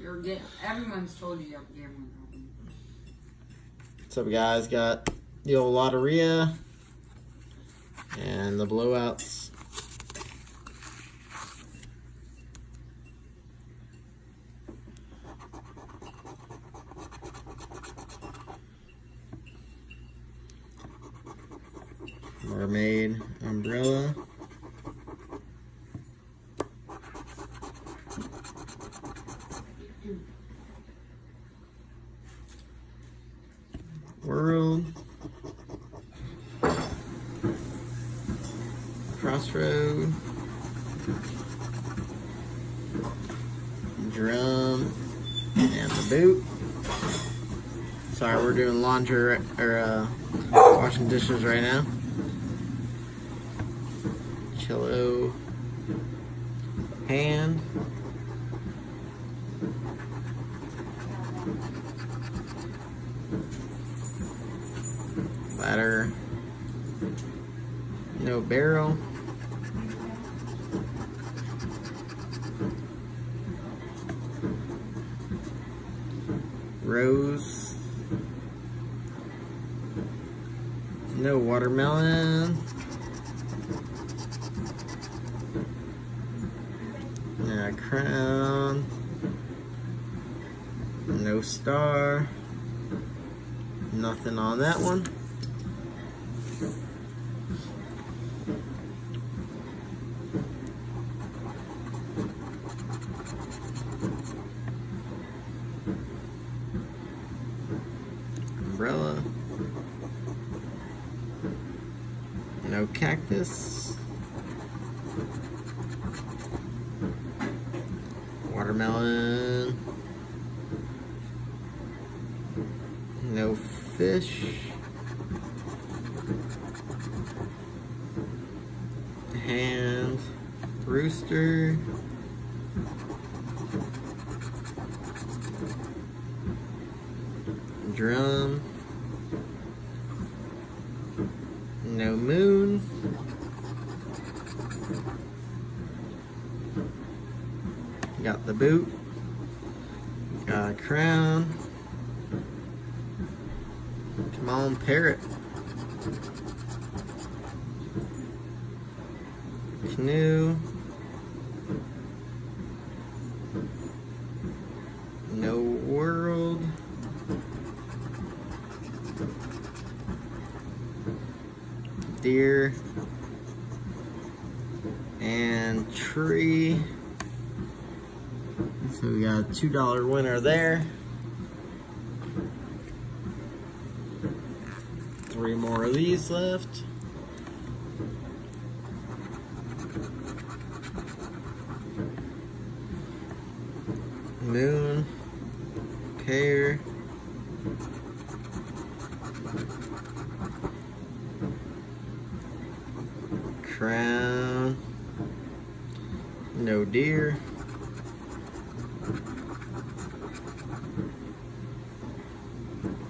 You're ga- everyone's told you you have a gambling problem. What's up, guys? Got the old Loteria and the blowouts. Mermaid umbrella. World. Crossroad. Drum. And the boot. Sorry, we're doing laundry or uh, washing dishes right now. Cello. Hand. Ladder. No barrel. Rose. No watermelon. Yeah, crown. No star. Nothing on that one. Umbrella. No cactus. Watermelon. No fish. Hand. Rooster. Drum. No Got the boot. Got a crown. Come on, parrot. Canoe. No world. Deer. And tree. So we got a $2 winner there. Three more of these left. Moon, pear, crown, no deer.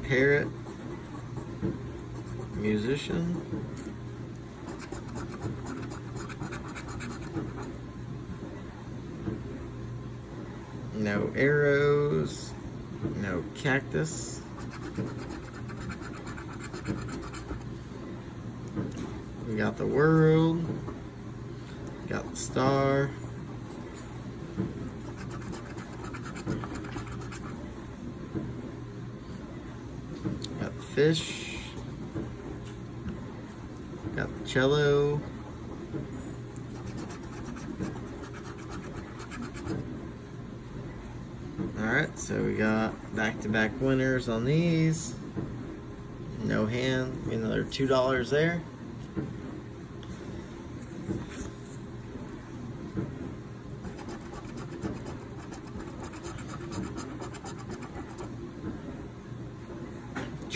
Parrot, musician. No arrows, no cactus. We got the world, got the star. Fish. Got the cello. Alright, so we got back-to-back winners on these. No hand, another $2 there.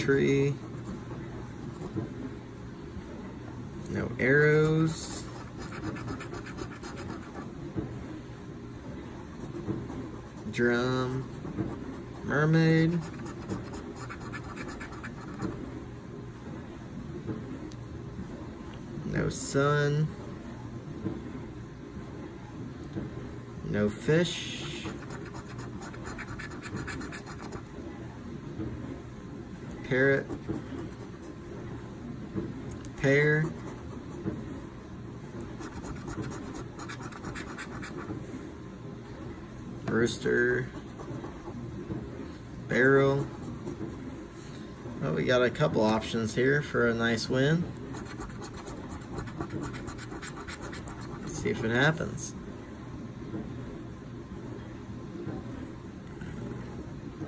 Tree. No arrows. Drum. Mermaid. No sun. No fish. Parrot. Pear. Rooster. Barrel. Well, we got a couple options here for a nice win. Let's see if it happens.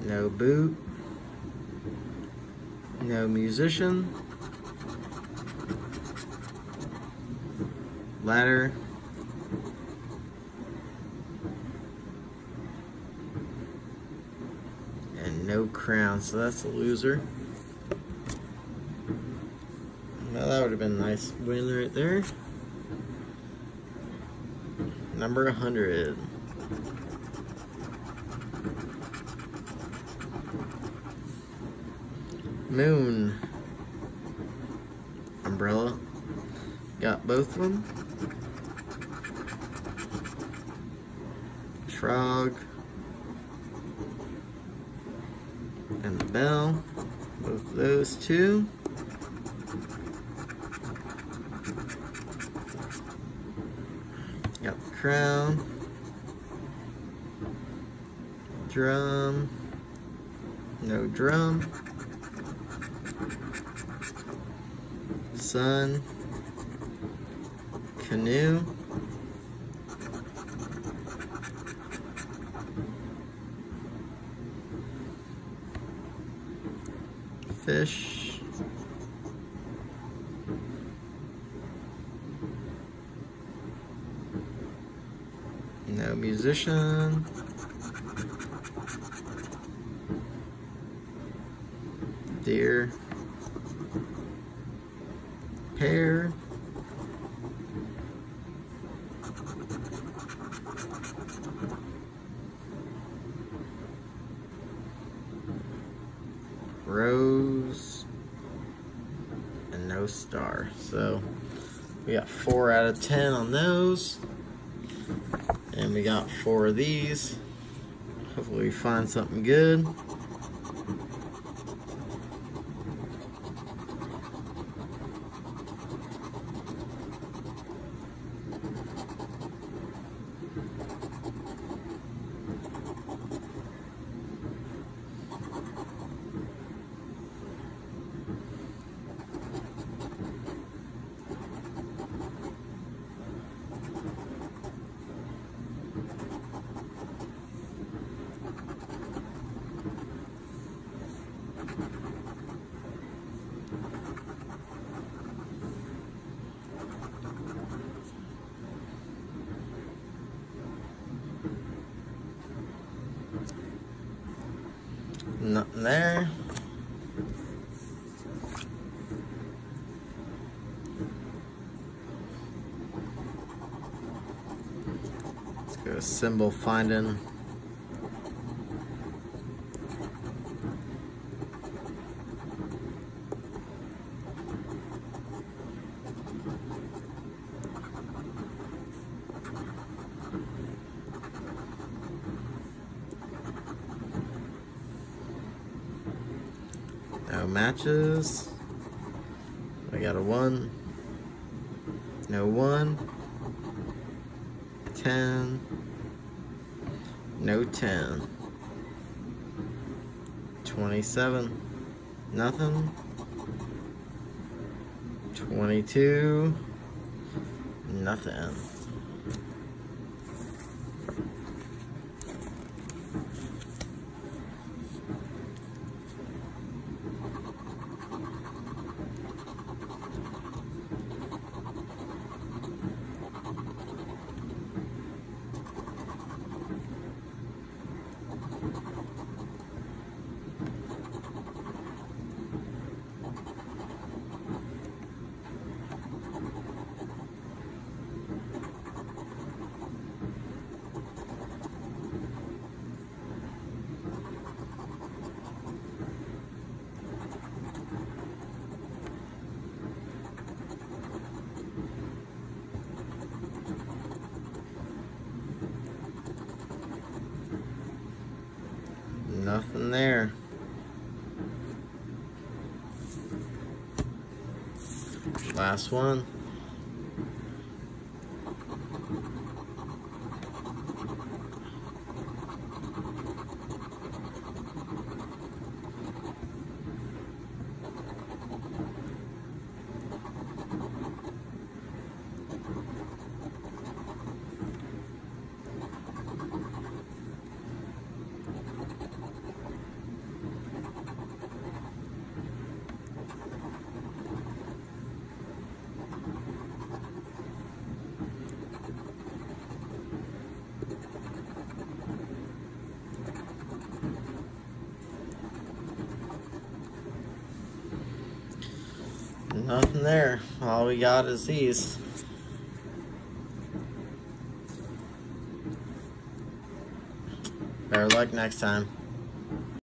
No boot. No musician. Ladder. And no crown, so that's a loser. Well, that would have been a nice win right there. Number 100. Moon. Umbrella. Got both of them. Frog. And the bell. Both those two. Got the crown. Drum. No drum. Sun. Canoe. Fish. No musician. Deer. Pear. Rose. And no star. So we got four out of ten on those. And we got four of these. Hopefully we find something good. Nothing there. Let's go symbol finding. No matches. I got a one. No one. Ten. No ten. Twenty-seven. Nothing. Twenty-two. Nothing. Nothing there. Last one. Nothing there. All we got is these. Better luck next time.